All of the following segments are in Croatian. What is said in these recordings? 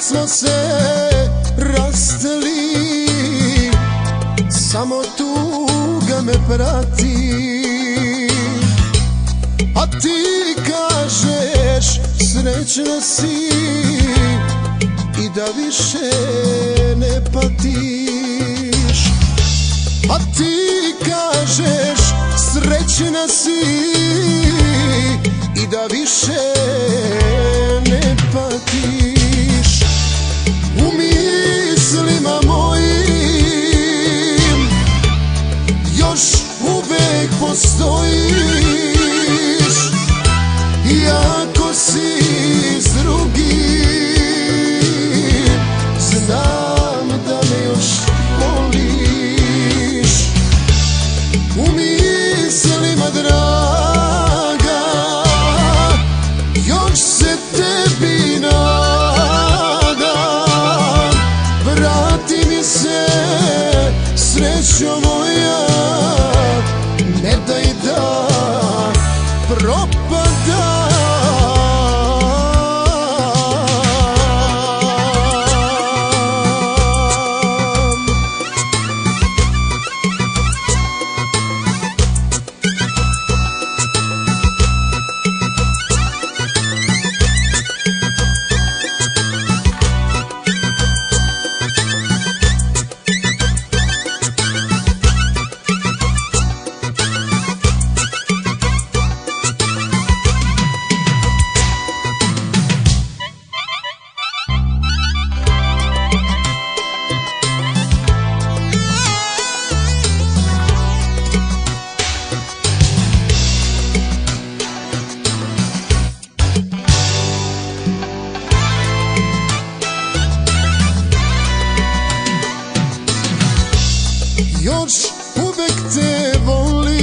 smo se rasteli Samo tuga me prati A ti kažeš srećna si I da više ne patiš. A ti kažeš srećna si I da više uvek postojiš i dan propada. noć uvek te volim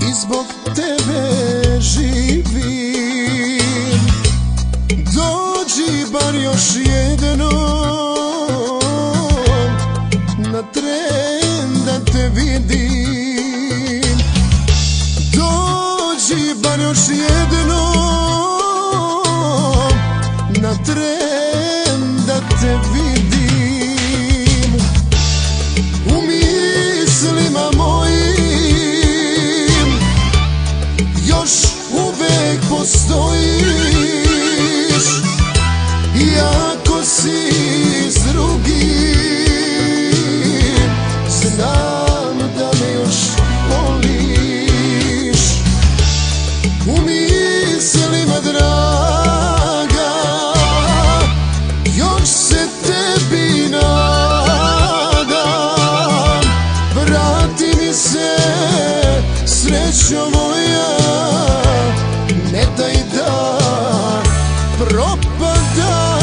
I zbog tebe živim. Dođi bar još jednom Na tren da te vidim. Dođi bar još jednom Na tren Yeah. done.